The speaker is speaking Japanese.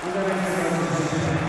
すいません。